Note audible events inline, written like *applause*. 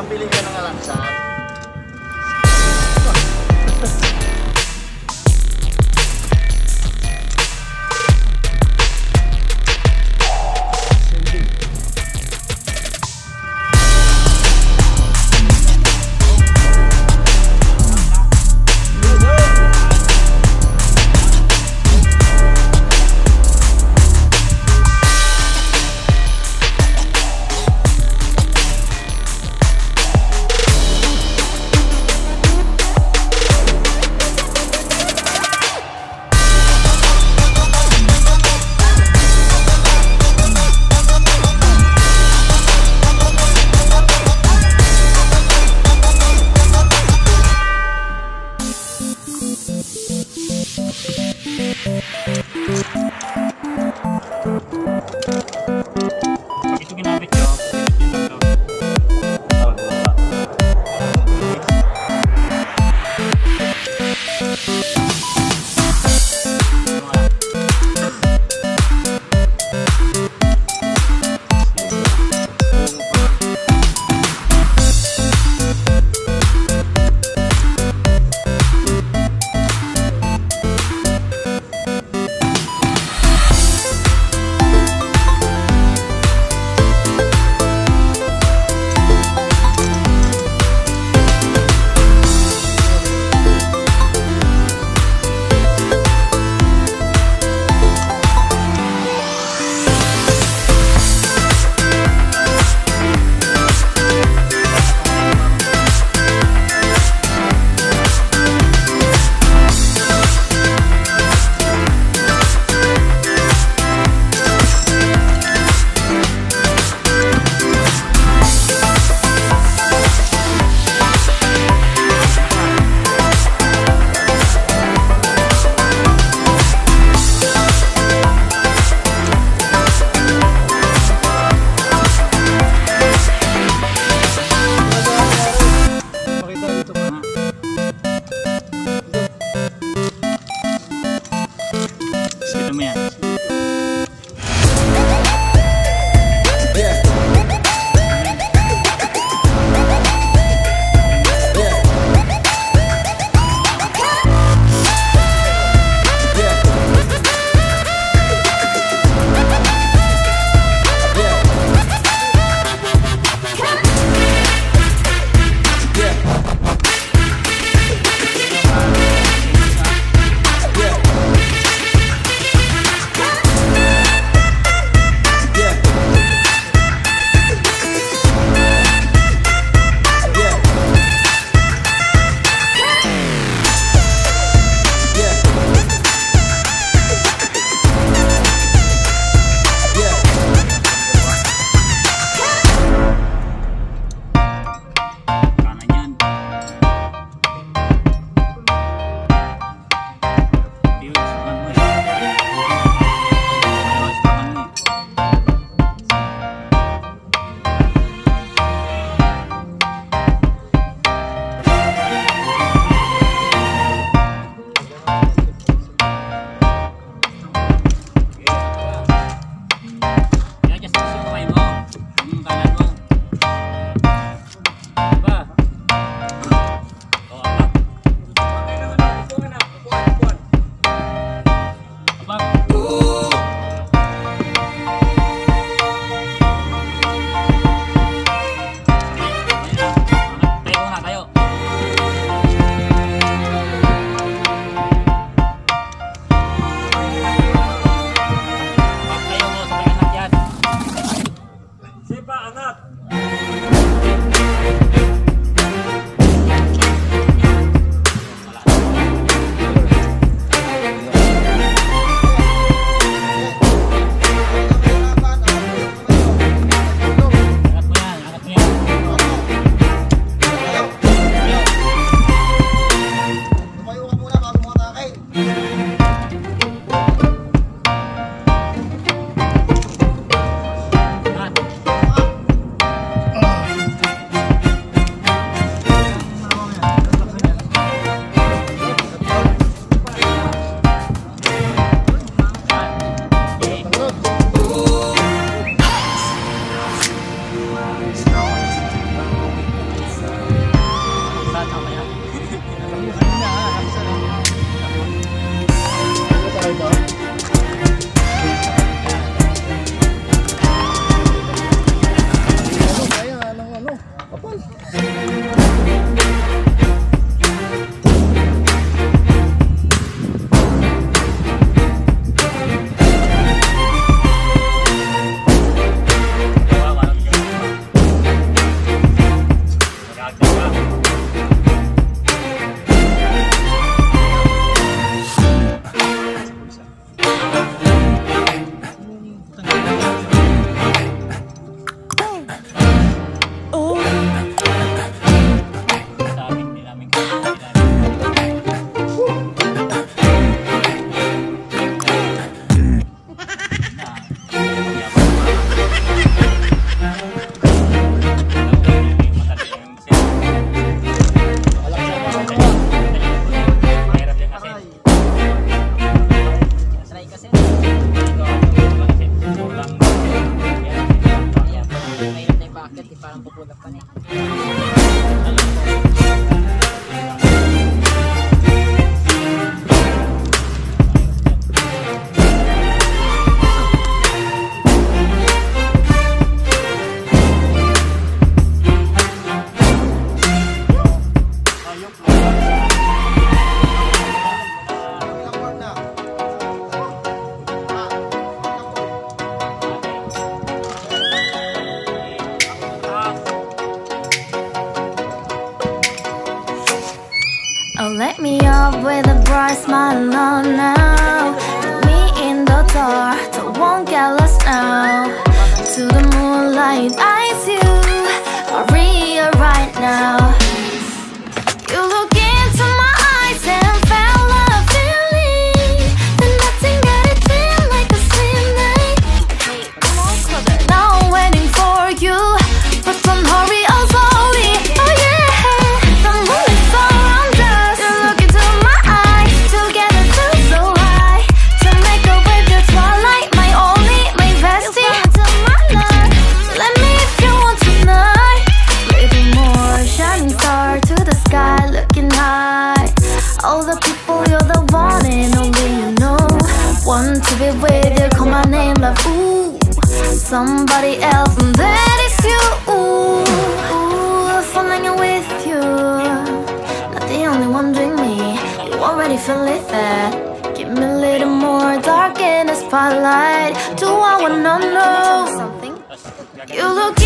Pambili ka ng alansan. *laughs* Bye-bye. *laughs* with a bright smile on now. Put me in the dark, so won't get lost now. To the moonlight, eyes you, Maria, right now. Want to be with you, call my name, like Ooh, somebody else, and that is you. Ooh, ooh, falling in with you. Not the only one doing me. You already feel it there. Give me a little more dark in the spotlight. Do I wanna know? Something. You look